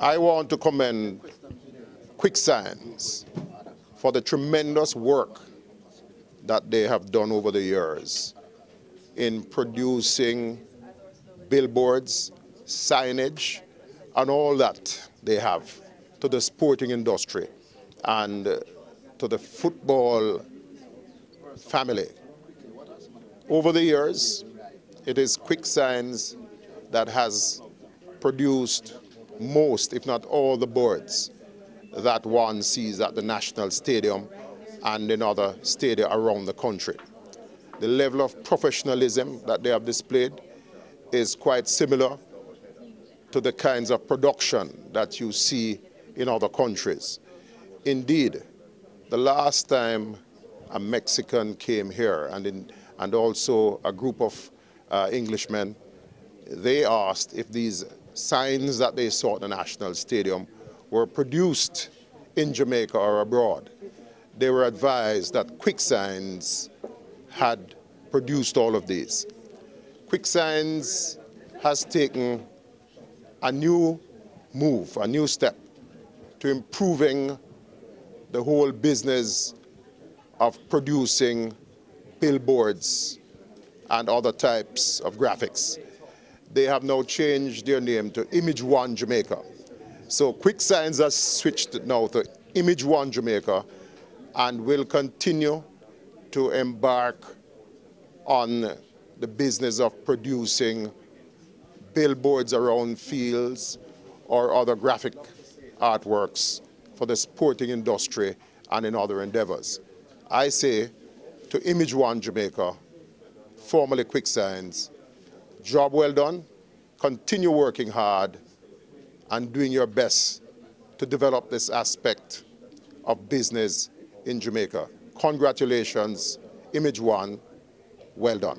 I want to commend Quick Signs for the tremendous work that they have done over the years in producing billboards, signage, and all that they have to the sporting industry and to the football family. Over the years, it is Quick Signs that has produced most, if not all, the birds that one sees at the National Stadium and in other stadia around the country. The level of professionalism that they have displayed is quite similar to the kinds of production that you see in other countries. Indeed, the last time a Mexican came here and, in, and also a group of uh, Englishmen, they asked if these signs that they saw at the National Stadium were produced in Jamaica or abroad. They were advised that Quick Signs had produced all of these. Quick Signs has taken a new move, a new step to improving the whole business of producing billboards and other types of graphics. They have now changed their name to Image One Jamaica. So Quick Signs has switched now to Image One Jamaica and will continue to embark on the business of producing billboards around fields or other graphic artworks for the sporting industry and in other endeavors. I say to Image One Jamaica, formerly Quick Signs, job well done, continue working hard and doing your best to develop this aspect of business in Jamaica. Congratulations, Image One, well done.